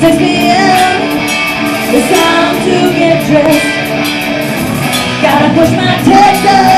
p.m. It's time to get dressed. Gotta push my Texas.